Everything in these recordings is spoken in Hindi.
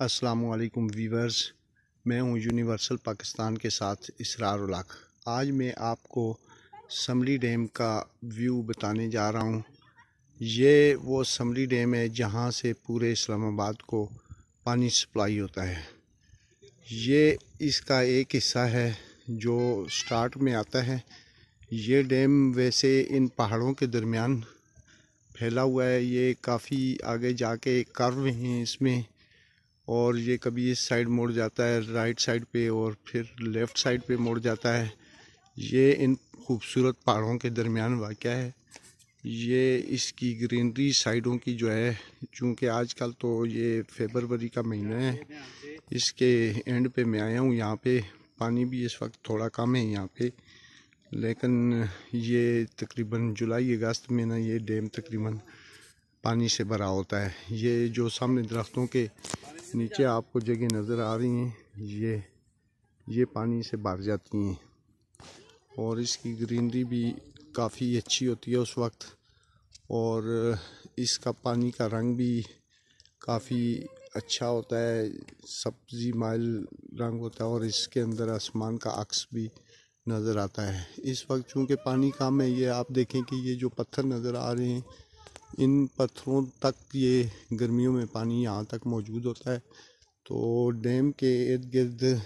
असलकुम वीवर्स, मैं हूँ यूनिवर्सल पाकिस्तान के साथ इसरार उलाक। आज मैं आपको समली डैम का व्यू बताने जा रहा हूँ। ये वो समली डैम है जहाँ से पूरे इस्लामाबाद को पानी सप्लाई होता है। ये इसका एक हिस्सा है जो स्टार्ट में आता है। ये डैम वैसे इन पहाड़ों के दरमियान फैला हुआ है। ये काफ़ी आगे जाके कर्व हैं इसमें। और ये कभी इस साइड मोड़ जाता है, राइट साइड पे और फिर लेफ़्ट साइड पे मोड़ जाता है। ये इन खूबसूरत पहाड़ों के दरमियान वाक़ है। ये इसकी ग्रीनरी साइडों की जो है, चूँकि आजकल तो ये फेबरवरी का महीना है, इसके एंड पे मैं आया हूँ। यहाँ पे पानी भी इस वक्त थोड़ा कम है यहाँ पे, लेकिन ये तकरीबन जुलाई अगस्त में ना ये डैम तकरीबन पानी से भरा होता है। ये जो सामने दरख्तों के नीचे आपको जगह नज़र आ रही हैं। ये ये पानी से भर जाती हैं। और इसकी ग्रीनरी भी काफ़ी अच्छी होती है उस वक्त। और इसका पानी का रंग भी काफ़ी अच्छा होता है। सब्ज़ी माइल रंग होता है और इसके अंदर आसमान का अक्स भी नज़र आता है। इस वक्त चूँकि पानी कम है, ये आप देखें कि ये जो पत्थर नज़र आ रहे हैं इन पत्थरों तक ये गर्मियों में पानी यहाँ तक मौजूद होता है। तो डैम के इर्द गिर्द,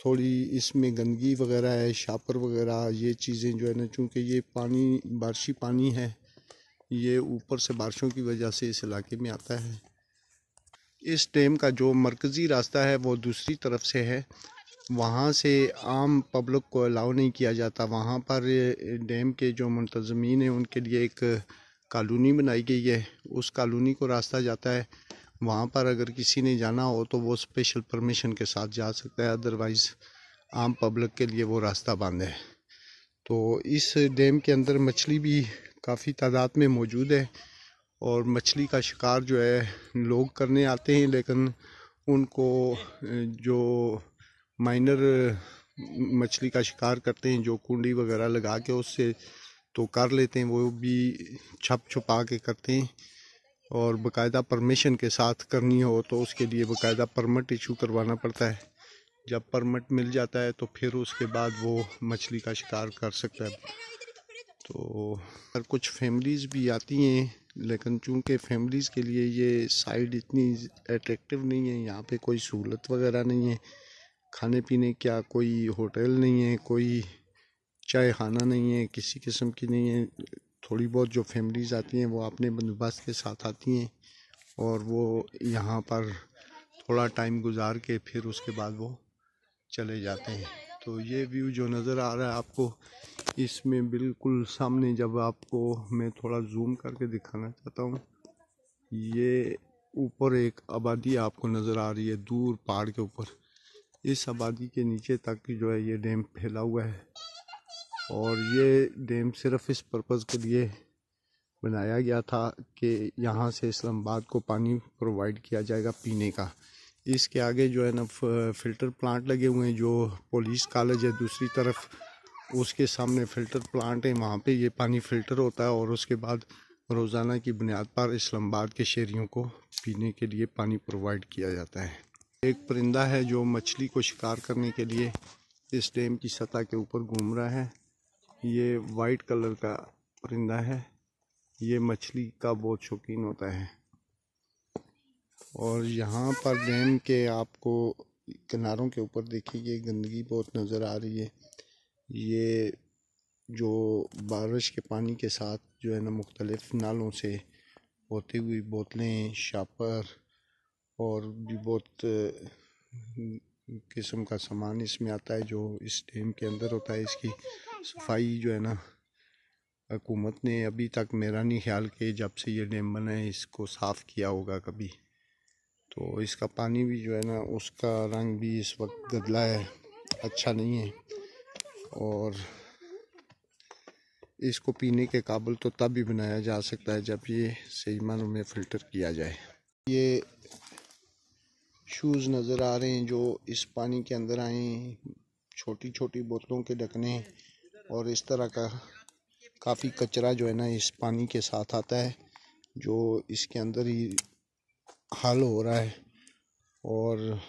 थोड़ी इसमें गंदगी वगैरह है, शापर वगैरह, ये चीज़ें जो है ना, चूँकि ये पानी, बारिशी पानी है, ये ऊपर से बारिशों की वजह से इस इलाके में आता है। इस डैम का जो मरकज़ी रास्ता है, वो दूसरी तरफ़ से है। वहाँ से आम पब्लिक को अलाउ नहीं किया जाता। वहाँ पर डैम के जो मुंतज़मीन हैं, उनके लिए एक कॉलोनी बनाई गई है। उस कॉलोनी को रास्ता जाता है। वहाँ पर अगर किसी ने जाना हो तो वो स्पेशल परमिशन के साथ जा सकता है। अदरवाइज़ आम पब्लिक के लिए वो रास्ता बंद है। तो इस डैम के अंदर मछली भी काफ़ी तादाद में मौजूद है और मछली का शिकार जो है, लोग करने आते हैं, लेकिन उनको, जो माइनर मछली का शिकार करते हैं, जो कुंडी वगैरह लगा के उससे तो कर लेते हैं, वो भी छप छुपा के करते हैं। और बकायदा परमिशन के साथ करनी हो तो उसके लिए बकायदा परमिट इशू करवाना पड़ता है। जब परमिट मिल जाता है तो फिर उसके बाद वो मछली का शिकार कर सकता है। तो कुछ फैमिलीज़ भी आती हैं, लेकिन चूँकि फैमिलीज़ के लिए ये साइड इतनी अट्रैक्टिव नहीं है, यहाँ पे कोई सहूलत वगैरह नहीं है खाने पीने क्या कोई होटल नहीं है, कोई चाय खाना नहीं है, किसी किस्म की नहीं है, थोड़ी बहुत जो फैमिलीज़ आती हैं वो अपने बंदोबस्त के साथ आती हैं और वो यहाँ पर थोड़ा टाइम गुजार के फिर उसके बाद वो चले जाते हैं। तो ये व्यू जो नज़र आ रहा है आपको, इसमें बिल्कुल सामने जब आपको मैं थोड़ा जूम करके दिखाना चाहता हूँ, ये ऊपर एक आबादी आपको नज़र आ रही है, दूर पहाड़ के ऊपर। इस आबादी के नीचे तक जो है ये डैम फैला हुआ है। और ये डैम सिर्फ़ इस पर्पज़ के लिए बनाया गया था कि यहाँ से इस्लामाबाद को पानी प्रोवाइड किया जाएगा पीने का। इसके आगे जो है ना फ़िल्टर प्लांट लगे हुए हैं जो पुलिस कॉलेज है दूसरी तरफ़। उसके सामने फ़िल्टर प्लांट है, वहाँ पे ये पानी फ़िल्टर होता है और उसके बाद रोज़ाना की बुनियाद पर इस्लामाबाद के शहरीों को पीने के लिए पानी प्रोवाइड किया जाता है। एक परिंदा है जो मछली को शिकार करने के लिए इस डैम की सतह के ऊपर घूम रहा है। ये वाइट कलर का परिंदा है। ये मछली का बहुत शौकीन होता है। और यहाँ पर डैम के आपको किनारों के ऊपर देखिए गंदगी बहुत नज़र आ रही है। ये जो बारिश के पानी के साथ जो है ना, मुख्तलिफ़ नालों से होती हुई बोतलें, शापर और भी बहुत किस्म का सामान इसमें आता है जो इस डैम के अंदर होता है इसकी। सफ़ाई जो है ना, हुकूमत ने अभी तक मेरा नहीं ख्याल कि जब से ये डैम बना है, इसको साफ़ किया होगा कभी। तो इसका पानी भी जो है ना, उसका रंग भी इस वक्त गदला है अच्छा नहीं है। और इसको पीने के काबिल तो तब भी बनाया जा सकता है जब ये सही मानों में फ़िल्टर किया जाए। ये शूज़ नज़र आ रहे हैं जो इस पानी के अंदर आए हैं। छोटी छोटी बोतलों के ढकने और इस तरह का काफ़ी कचरा जो है ना इस पानी के साथ आता है, जो इसके अंदर ही हल हो रहा है। और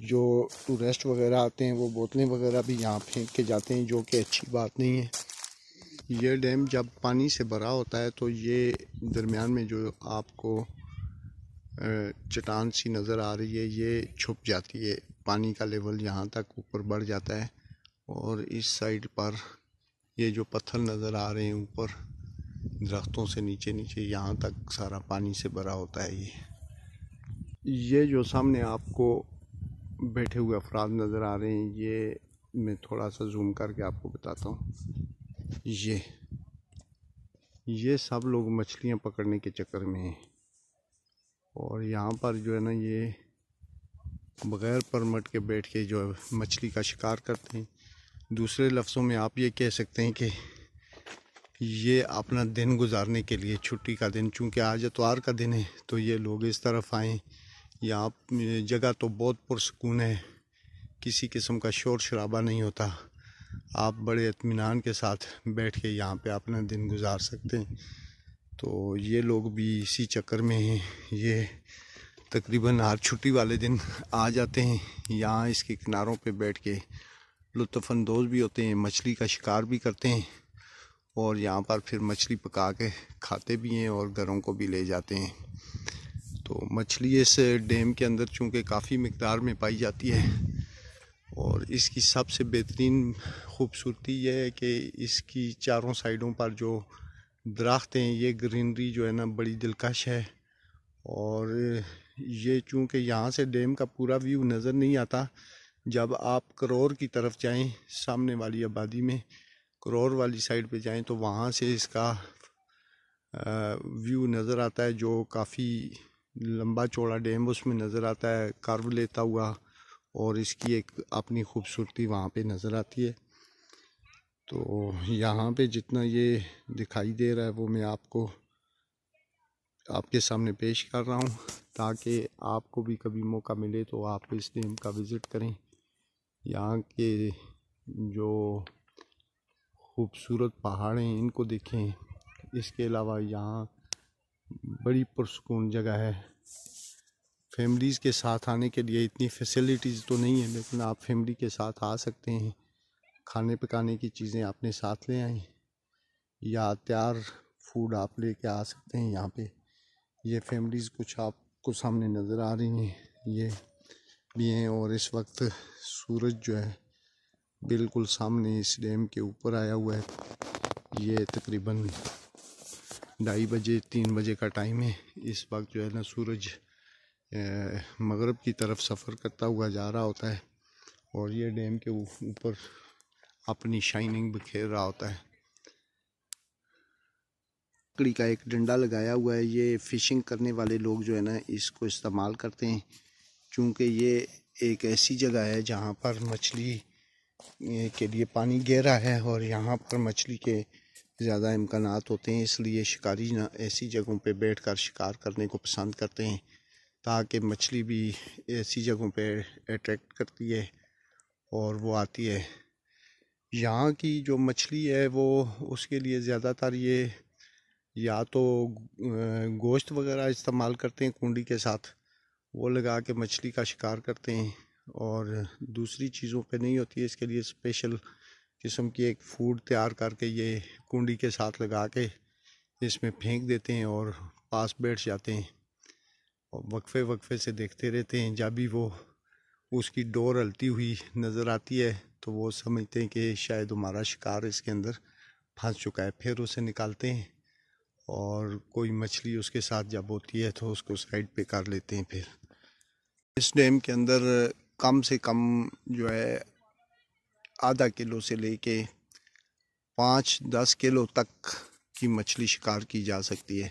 जो टूरिस्ट वगैरह आते हैं, वो बोतलें वगैरह भी यहाँ फेंक के जाते हैं, जो कि अच्छी बात नहीं है। ये डैम जब पानी से भरा होता है तो ये दरमियान में जो आपको चट्टान सी नज़र आ रही है, ये छुप जाती है। पानी का लेवल यहाँ तक ऊपर बढ़ जाता है। और इस साइड पर ये जो पत्थर नज़र आ रहे हैं ऊपर, दरख्तों से नीचे नीचे यहाँ तक सारा पानी से भरा होता है ये। ये जो सामने आपको बैठे हुए अफराद नज़र आ रहे हैं, ये मैं थोड़ा सा जूम करके आपको बताता हूँ। ये ये सब लोग मछलियाँ पकड़ने के चक्कर में हैं। और यहाँ पर जो है ना, ये बग़ैर परमट के बैठ के जो है मछली का शिकार करते हैं। दूसरे लफ्ज़ों में आप ये कह सकते हैं कि ये अपना दिन गुजारने के लिए, छुट्टी का दिन, चूँकि आज इतवार का दिन है तो ये लोग इस तरफ़ आएँ। यहाँ जगह तो बहुत पुरसकून है, किसी किस्म का शोर शराबा नहीं होता। आप बड़े इतमान के साथ बैठ के यहाँ पे अपना दिन गुजार सकते हैं। तो ये लोग भी इसी चक्कर में हैं। ये तकरीबन हर छुट्टी वाले दिन आ जाते हैं, यहाँ इसके किनारों पे बैठ के लुत्फ़ानंदोज़ भी होते हैं, मछली का शिकार भी करते हैं और यहाँ पर फिर मछली पका के खाते भी हैं और घरों को भी ले जाते हैं। तो मछली इस डैम के अंदर चूँकि काफ़ी मकदार में पाई जाती है और इसकी सबसे बेहतरीन खूबसूरती यह है कि इसकी चारों साइडों पर जो दरख्त हैं, ये ग्रीनरी जो है ना बड़ी दिलकश है और ये चूँकि यहाँ से डैम का पूरा व्यू नज़र नहीं आता जब आप करोर की तरफ़ जाएँ, सामने वाली आबादी में, करोर वाली साइड पे जाएँ तो वहाँ से इसका व्यू नज़र आता है, जो काफ़ी लंबा चौड़ा डैम उसमें नज़र आता है, कर्व लेता हुआ, और इसकी एक अपनी खूबसूरती वहाँ पे नज़र आती है। तो यहाँ पे जितना ये दिखाई दे रहा है, वो मैं आपको, आपके सामने पेश कर रहा हूँ, ताकि आपको भी कभी मौका मिले तो आप इस डैम का विज़िट करें। यहाँ के जो खूबसूरत पहाड़ हैं, इनको देखें। इसके अलावा यहाँ बड़ी पुरसकून जगह है। फैमिलीज़ के साथ आने के लिए इतनी फैसिलिटीज़ तो नहीं है, लेकिन आप फैमिली के साथ आ सकते हैं। खाने पकाने की चीज़ें अपने साथ ले आएँ या तैयार फ़ूड आप ले कर आ सकते हैं यहाँ पे। ये फैमिलीज़ कुछ आपको सामने नज़र आ रही हैं। ये भी हैं और इस वक्त सूरज जो है बिल्कुल सामने इस डैम के ऊपर आया हुआ है। ये तकरीबन ढाई बजे, तीन बजे का टाइम है। इस वक्त जो है ना सूरज मगरब की तरफ़ सफ़र करता हुआ जा रहा होता है और ये डैम के ऊपर अपनी शाइनिंग बिखेर रहा होता है। लकड़ी का एक डंडा लगाया हुआ है। ये फ़िशिंग करने वाले लोग जो है ना इसको इस्तेमाल करते हैं। चूँकि ये एक ऐसी जगह है जहाँ पर मछली के लिए पानी गहरा है और यहाँ पर मछली के ज़्यादा इम्कान होते हैं, इसलिए शिकारी ना ऐसी जगहों पे बैठकर शिकार करने को पसंद करते हैं, ताकि मछली भी ऐसी जगहों पे अट्रैक्ट करती है और वो आती है। यहाँ की जो मछली है वो, उसके लिए ज़्यादातर ये या तो गोश्त वगैरह इस्तेमाल करते हैं कुंडी के साथ वो लगा के मछली का शिकार करते हैं और दूसरी चीज़ों पे नहीं होती है, इसके लिए स्पेशल किस्म की एक फ़ूड तैयार करके ये कुंडी के साथ लगा के इसमें फेंक देते हैं और पास बैठ जाते हैं और वक्फे वक्फे से देखते रहते हैं। जब भी वो उसकी डोर हलती हुई नज़र आती है तो वो समझते हैं कि शायद हमारा शिकार इसके अंदर फंस चुका है। फिर उसे निकालते हैं और कोई मछली उसके साथ जब होती है तो उसको साइड पे कर लेते हैं फिर। इस डैम के अंदर कम से कम जो है आधा किलो से लेके पाँच दस किलो तक की मछली शिकार की जा सकती है।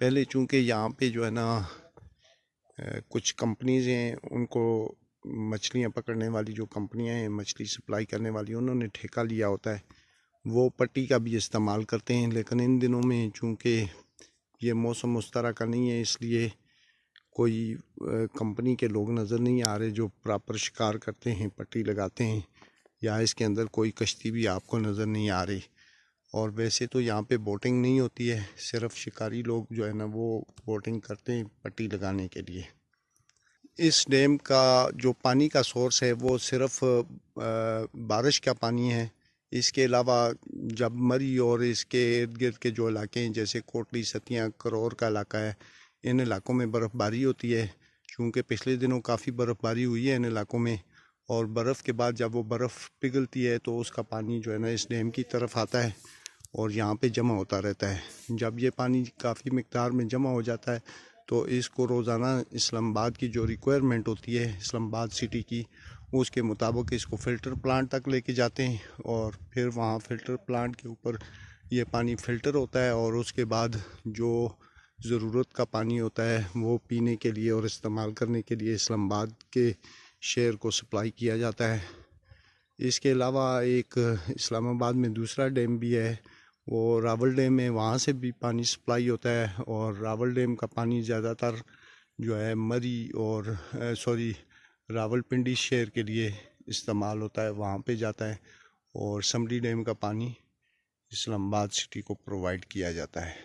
पहले चूँकि यहाँ पे जो है ना कुछ कंपनीज़ हैं, उनको मछलियाँ पकड़ने वाली जो कंपनियाँ हैं, मछली सप्लाई करने वाली, उन्होंने ठेका लिया होता है। वो पट्टी का भी इस्तेमाल करते हैं, लेकिन इन दिनों में चूँकि ये मौसम उस तरह का नहीं है, इसलिए कोई कंपनी के लोग नज़र नहीं आ रहे जो प्रॉपर शिकार करते हैं, पट्टी लगाते हैं, या इसके अंदर कोई कश्ती भी आपको नज़र नहीं आ रही। और वैसे तो यहाँ पे बोटिंग नहीं होती है, सिर्फ़ शिकारी लोग जो है ना वो बोटिंग करते हैं पट्टी लगाने के लिए। इस डैम का जो पानी का सोर्स है वो सिर्फ़ बारिश का पानी है। इसके अलावा जब मरी और इसके इर्द गिर्द के जो इलाके हैं, जैसे कोटली, सतियाँ, करोर का इलाका है इन इलाकों में बर्फ़बारी होती है। क्योंकि पिछले दिनों काफ़ी बर्फ़बारी हुई है इन इलाकों में और बर्फ़ के बाद जब वो बर्फ़ पिघलती है तो उसका पानी जो है ना इस डैम की तरफ़ आता है और यहाँ पे जमा होता रहता है। जब ये पानी काफ़ी मकदार में जमा हो जाता है तो इसको रोज़ाना इस्लामाबाद की जो रिक्वायरमेंट होती है, इस्लामाबाद सिटी की, उसके मुताबिक इसको फ़िल्टर प्लांट तक लेके जाते हैं और फिर वहाँ फ़िल्टर प्लांट के ऊपर ये पानी फ़िल्टर होता है और उसके बाद जो ज़रूरत का पानी होता है, वो पीने के लिए और इस्तेमाल करने के लिए इस्लामाबाद के शहर को सप्लाई किया जाता है। इसके अलावा एक इस्लामाबाद में दूसरा डैम भी है, वो रावल डैम है, वहाँ से भी पानी सप्लाई होता है और रावल डैम का पानी ज़्यादातर जो है मरी और सॉरी, रावलपिंडी शहर के लिए इस्तेमाल होता है, वहाँ पे जाता है और समरी डैम का पानी इस्लामाबाद सिटी को प्रोवाइड किया जाता है।